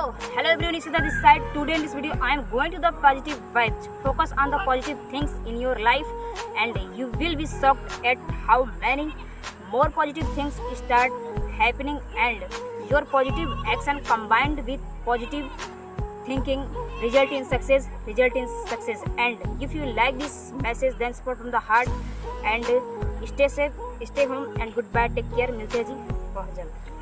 Hello everyone, Isharat this side. Today in this video, I am going to the positive vibes. Focus on the positive things in your life, and you will be shocked at how many more positive things start happening, and your positive action combined with positive thinking result in success. Result in success. And if you like this message, then support from the heart and stay safe, stay home, and goodbye. Take care. milte ji बहुत